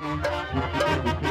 Música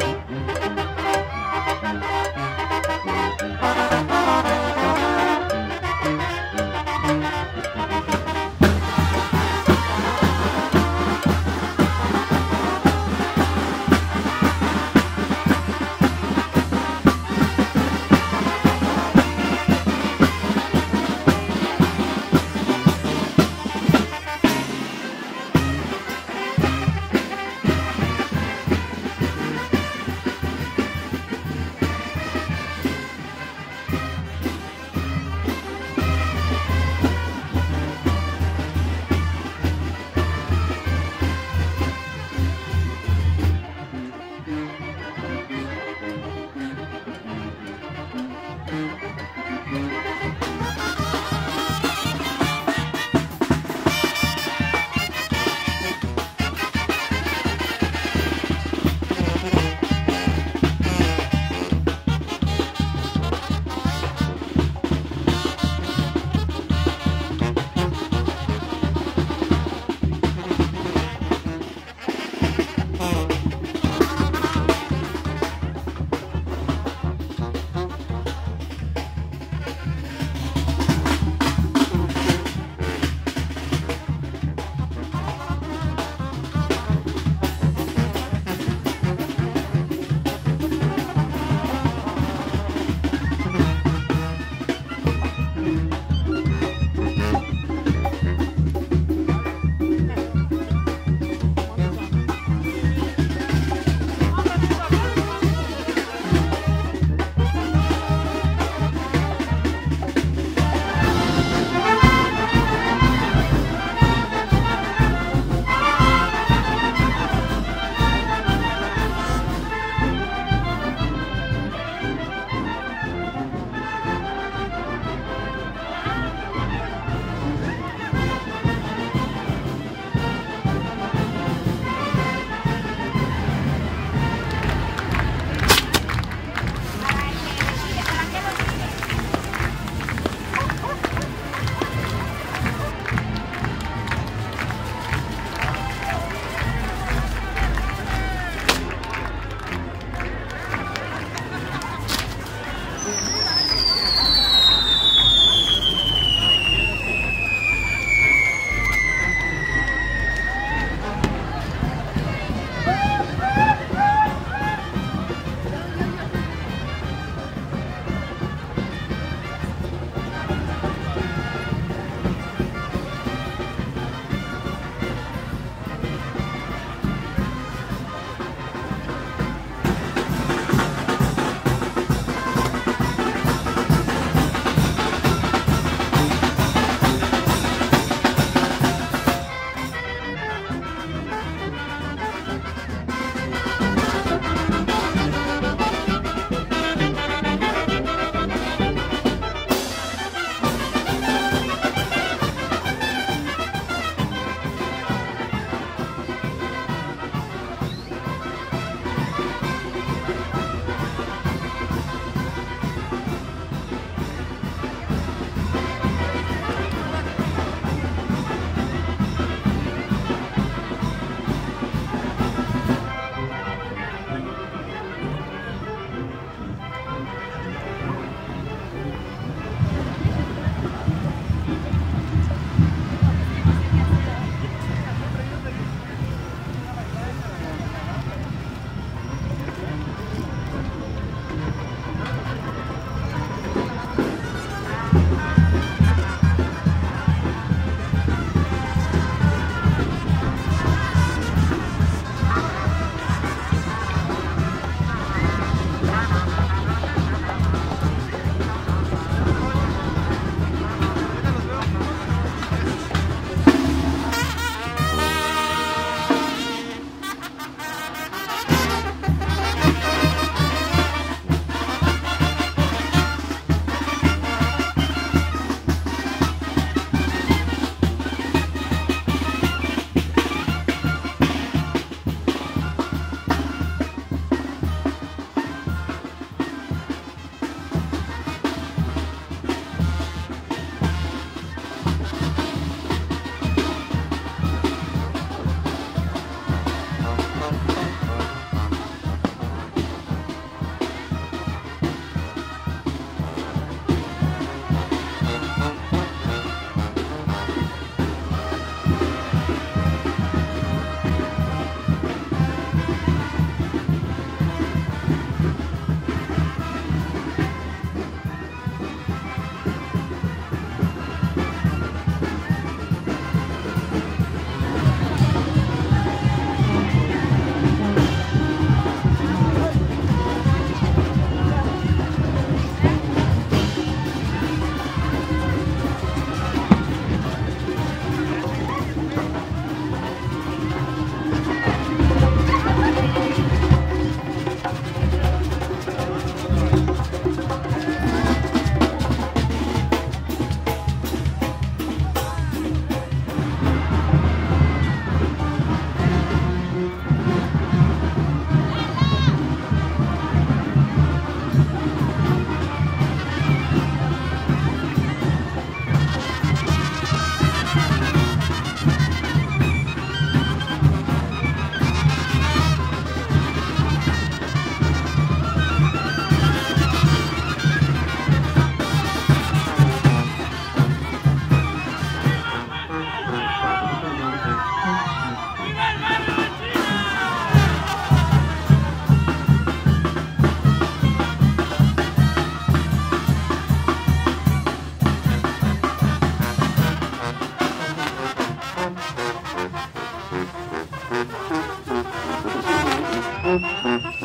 Mm-hmm.